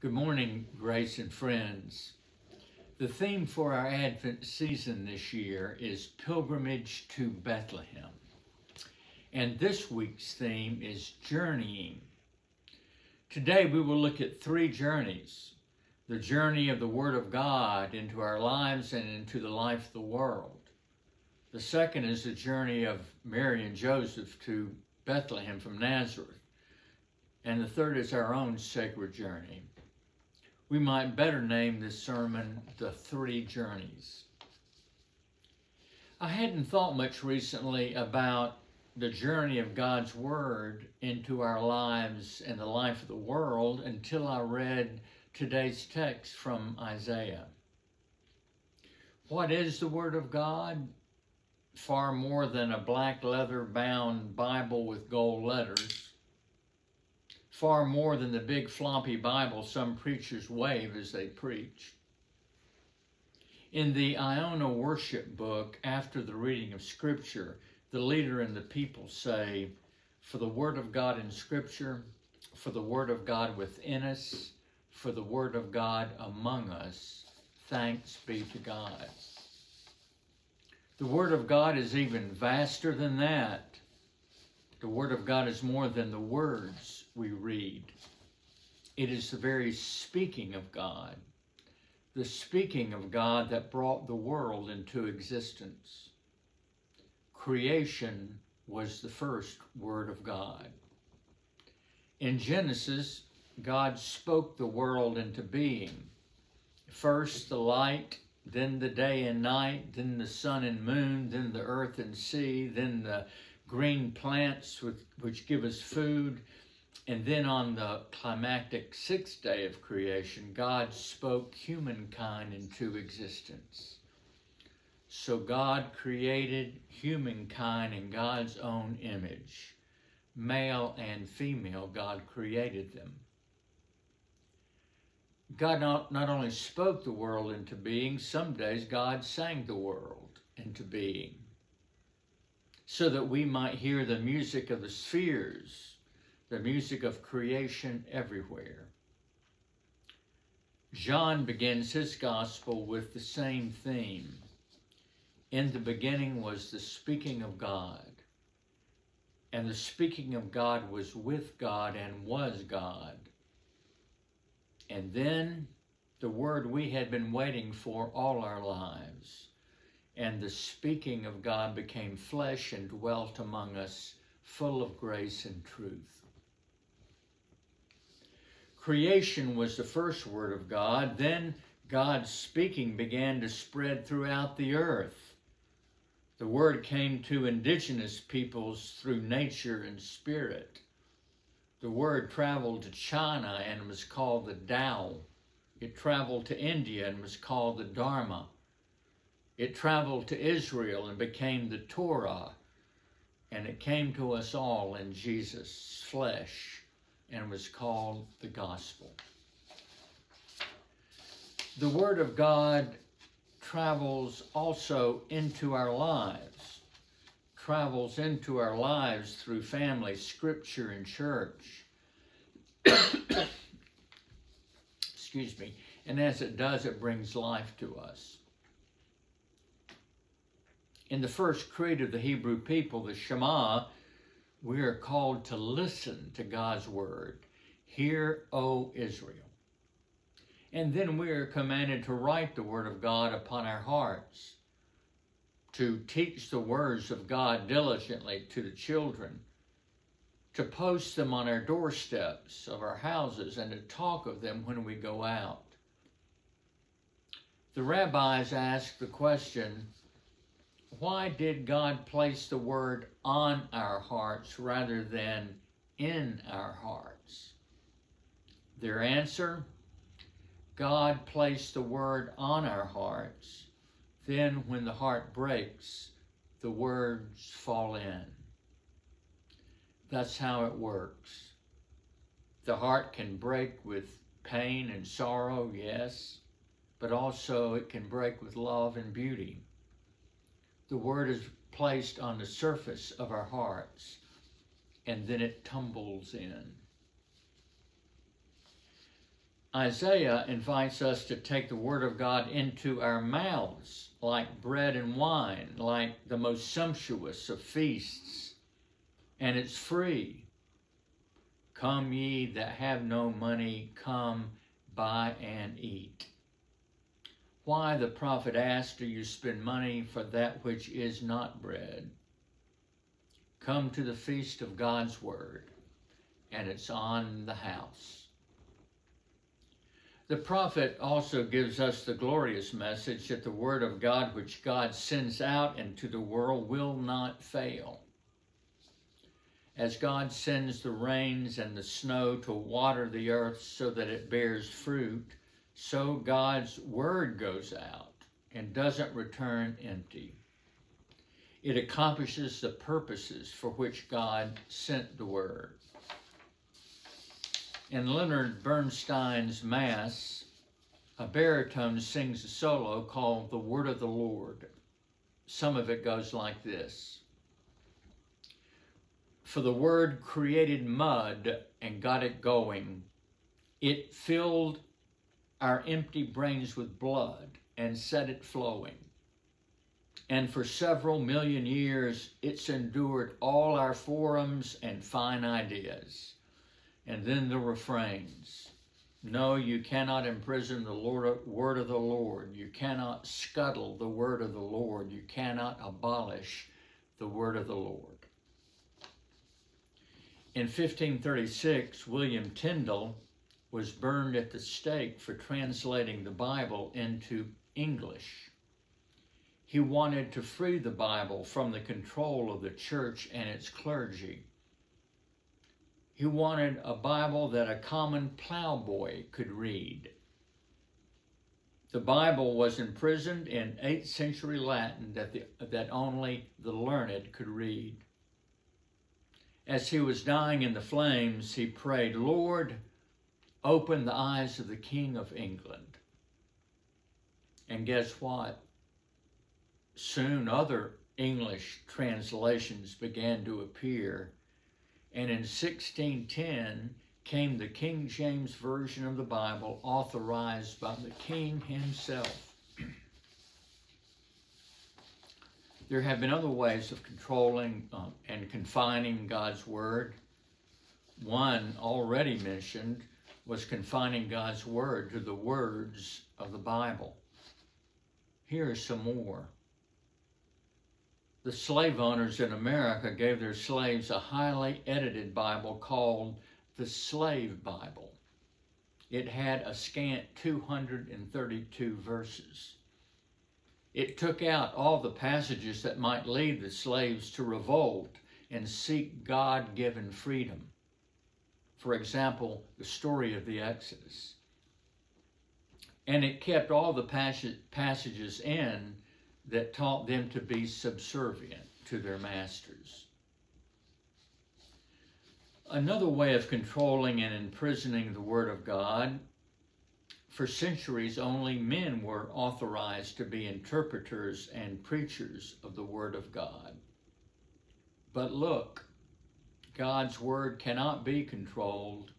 Good morning, Grace and friends. The theme for our Advent season this year is Pilgrimage to Bethlehem. And this week's theme is Journeying. Today we will look at three journeys the journey of the Word of God into our lives and into the life of the world. The second is the journey of Mary and Joseph to Bethlehem from Nazareth. And the third is our own sacred journey we might better name this sermon The Three Journeys. I hadn't thought much recently about the journey of God's Word into our lives and the life of the world until I read today's text from Isaiah. What is the Word of God? Far more than a black leather bound Bible with gold letters far more than the big floppy Bible some preachers wave as they preach. In the Iona worship book, after the reading of Scripture, the leader and the people say, For the Word of God in Scripture, for the Word of God within us, for the Word of God among us, thanks be to God. The Word of God is even vaster than that. The Word of God is more than the words we read. It is the very speaking of God, the speaking of God that brought the world into existence. Creation was the first Word of God. In Genesis, God spoke the world into being. First the light, then the day and night, then the sun and moon, then the earth and sea, then the green plants with, which give us food. And then on the climactic sixth day of creation, God spoke humankind into existence. So God created humankind in God's own image. Male and female, God created them. God not, not only spoke the world into being, some days God sang the world into being so that we might hear the music of the spheres, the music of creation everywhere. John begins his gospel with the same theme. In the beginning was the speaking of God, and the speaking of God was with God and was God. And then the word we had been waiting for all our lives and the speaking of God became flesh and dwelt among us, full of grace and truth. Creation was the first word of God, then God's speaking began to spread throughout the earth. The word came to indigenous peoples through nature and spirit. The word traveled to China and was called the Tao. It traveled to India and was called the Dharma. It traveled to Israel and became the Torah, and it came to us all in Jesus' flesh and was called the gospel. The Word of God travels also into our lives, travels into our lives through family, scripture, and church. Excuse me. And as it does, it brings life to us in the first creed of the Hebrew people, the Shema, we are called to listen to God's word. Hear, O Israel. And then we are commanded to write the word of God upon our hearts, to teach the words of God diligently to the children, to post them on our doorsteps of our houses, and to talk of them when we go out. The rabbis ask the question, why did God place the word on our hearts rather than in our hearts? Their answer God placed the word on our hearts. Then, when the heart breaks, the words fall in. That's how it works. The heart can break with pain and sorrow, yes, but also it can break with love and beauty the word is placed on the surface of our hearts and then it tumbles in. Isaiah invites us to take the Word of God into our mouths like bread and wine, like the most sumptuous of feasts, and it's free. Come ye that have no money, come buy and eat. Why, the prophet asked, do you spend money for that which is not bread? Come to the feast of God's Word, and it's on the house. The prophet also gives us the glorious message that the Word of God, which God sends out into the world, will not fail. As God sends the rains and the snow to water the earth so that it bears fruit, so God's word goes out and doesn't return empty. It accomplishes the purposes for which God sent the word. In Leonard Bernstein's Mass, a baritone sings a solo called The Word of the Lord. Some of it goes like this. For the word created mud and got it going. It filled our empty brains with blood and set it flowing. And for several million years, it's endured all our forums and fine ideas. And then the refrains. No, you cannot imprison the Lord, word of the Lord. You cannot scuttle the word of the Lord. You cannot abolish the word of the Lord. In 1536, William Tyndale was burned at the stake for translating the Bible into English. He wanted to free the Bible from the control of the church and its clergy. He wanted a Bible that a common plowboy could read. The Bible was imprisoned in 8th century Latin that, the, that only the learned could read. As he was dying in the flames, he prayed, Lord, open the eyes of the King of England. And guess what? Soon other English translations began to appear. And in 1610 came the King James Version of the Bible, authorized by the King himself. There have been other ways of controlling um, and confining God's Word. One already mentioned was confining God's Word to the words of the Bible. Here are some more. The slave owners in America gave their slaves a highly edited Bible called the Slave Bible. It had a scant 232 verses. It took out all the passages that might lead the slaves to revolt and seek God given freedom. For example, the story of the Exodus. And it kept all the passages in that taught them to be subservient to their masters. Another way of controlling and imprisoning the Word of God for centuries, only men were authorized to be interpreters and preachers of the Word of God. But look, God's Word cannot be controlled.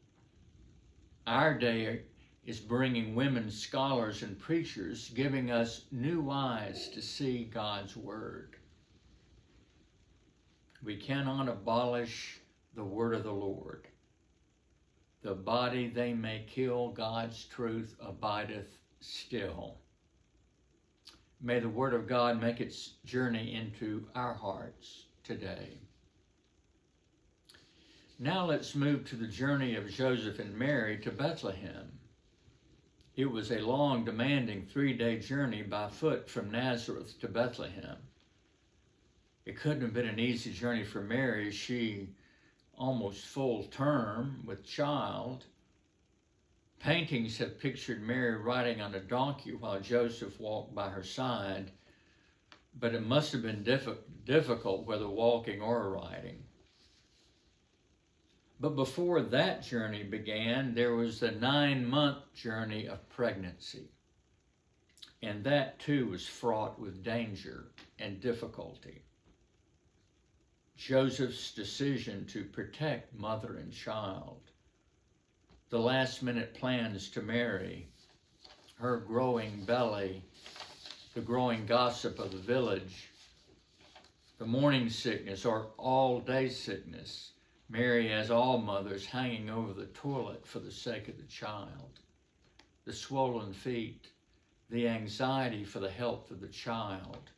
Our day is bringing women scholars and preachers, giving us new eyes to see God's Word. We cannot abolish the Word of the Lord the body they may kill, God's truth abideth still. May the Word of God make its journey into our hearts today. Now let's move to the journey of Joseph and Mary to Bethlehem. It was a long, demanding three day journey by foot from Nazareth to Bethlehem. It couldn't have been an easy journey for Mary. She almost full term with child. Paintings have pictured Mary riding on a donkey while Joseph walked by her side, but it must have been diff- difficult whether walking or riding. But before that journey began, there was the nine month journey of pregnancy. And that too was fraught with danger and difficulty. Joseph's decision to protect mother and child the last minute plans to marry, her growing belly, the growing gossip of the village, the morning sickness or all day sickness, Mary, as all mothers, hanging over the toilet for the sake of the child, the swollen feet, the anxiety for the health of the child.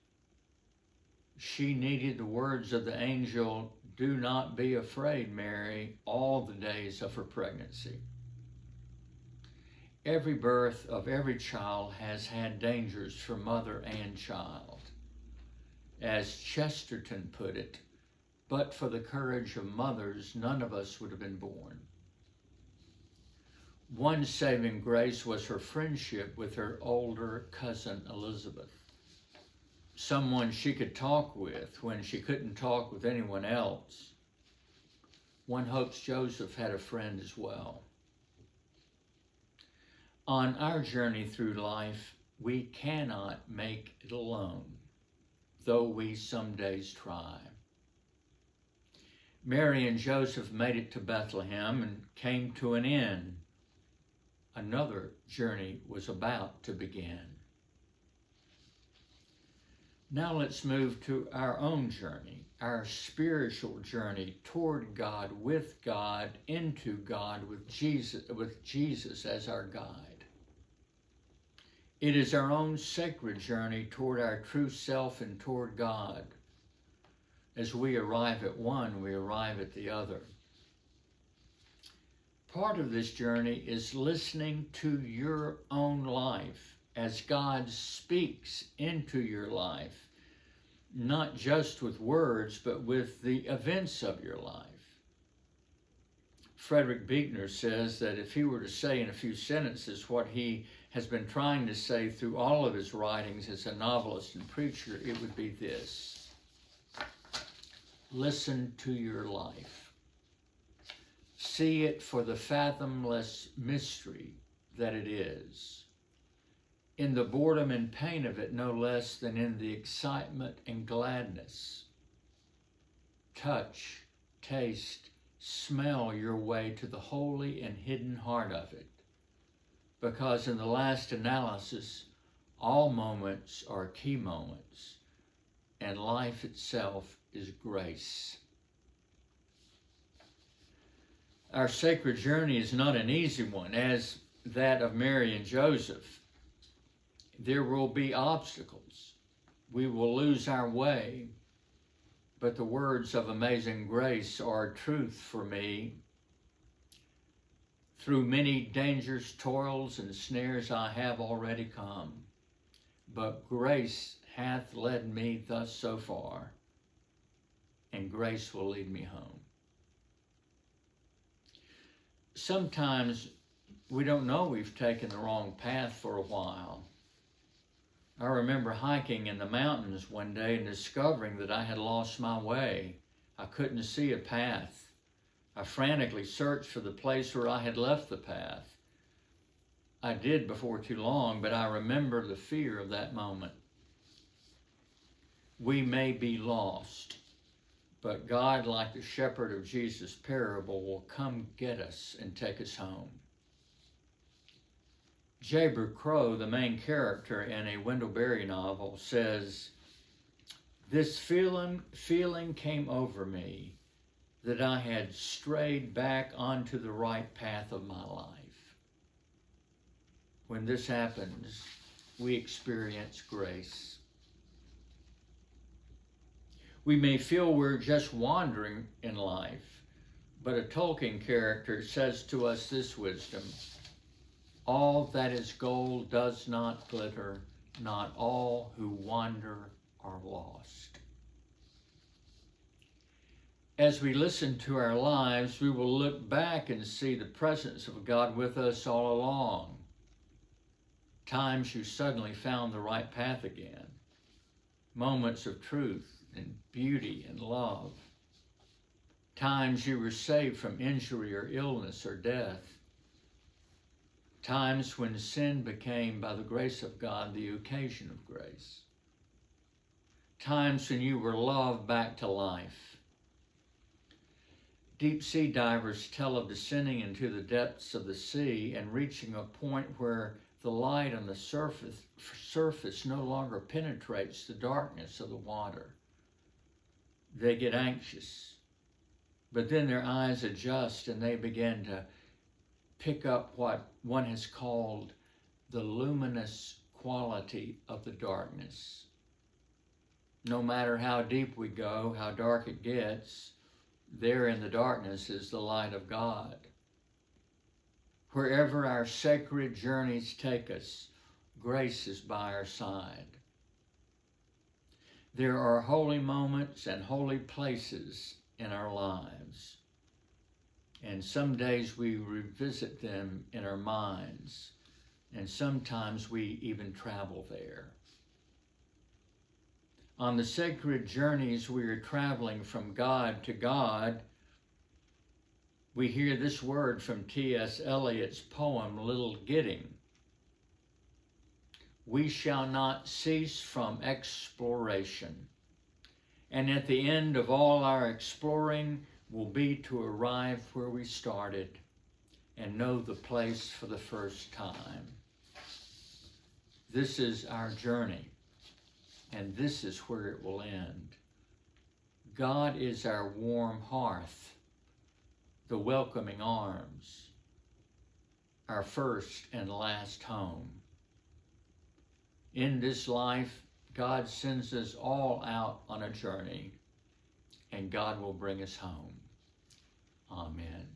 She needed the words of the angel, Do not be afraid, Mary, all the days of her pregnancy. Every birth of every child has had dangers for mother and child. As Chesterton put it, but for the courage of mothers, none of us would have been born. One saving grace was her friendship with her older cousin Elizabeth, someone she could talk with when she couldn't talk with anyone else. One hopes Joseph had a friend as well. On our journey through life, we cannot make it alone, though we some days try. Mary and Joseph made it to Bethlehem and came to an inn. Another journey was about to begin. Now let's move to our own journey, our spiritual journey toward God, with God, into God, with Jesus, with Jesus as our guide. It is our own sacred journey toward our true self and toward God. As we arrive at one, we arrive at the other. Part of this journey is listening to your own life as God speaks into your life, not just with words, but with the events of your life. Frederick Buechner says that if he were to say in a few sentences what he has been trying to say through all of his writings as a novelist and preacher, it would be this Listen to your life. See it for the fathomless mystery that it is. In the boredom and pain of it, no less than in the excitement and gladness. Touch, taste, smell your way to the holy and hidden heart of it because in the last analysis, all moments are key moments, and life itself is grace. Our sacred journey is not an easy one, as that of Mary and Joseph. There will be obstacles. We will lose our way. But the words of amazing grace are truth for me through many dangers, toils, and snares I have already come, but grace hath led me thus so far, and grace will lead me home. Sometimes we don't know we've taken the wrong path for a while. I remember hiking in the mountains one day and discovering that I had lost my way. I couldn't see a path. I frantically searched for the place where I had left the path. I did before too long, but I remember the fear of that moment. We may be lost, but God, like the shepherd of Jesus' parable, will come get us and take us home. Jayber Crow, the main character in a Wendell Berry novel, says, This feeling, feeling came over me that I had strayed back onto the right path of my life. When this happens, we experience grace. We may feel we're just wandering in life, but a Tolkien character says to us this wisdom All that is gold does not glitter, not all who wander are lost. As we listen to our lives, we will look back and see the presence of God with us all along. Times you suddenly found the right path again. Moments of truth and beauty and love. Times you were saved from injury or illness or death. Times when sin became, by the grace of God, the occasion of grace. Times when you were loved back to life Deep sea divers tell of descending into the depths of the sea and reaching a point where the light on the surface, surface no longer penetrates the darkness of the water. They get anxious, but then their eyes adjust and they begin to pick up what one has called the luminous quality of the darkness. No matter how deep we go, how dark it gets, there in the darkness is the light of God. Wherever our sacred journeys take us, grace is by our side. There are holy moments and holy places in our lives. And some days we revisit them in our minds, and sometimes we even travel there. On the sacred journeys we are traveling from God to God, we hear this word from T.S. Eliot's poem, Little Gidding. We shall not cease from exploration. And at the end of all our exploring will be to arrive where we started and know the place for the first time. This is our journey, and this is where it will end. God is our warm hearth the welcoming arms, our first and last home. In this life, God sends us all out on a journey, and God will bring us home. Amen.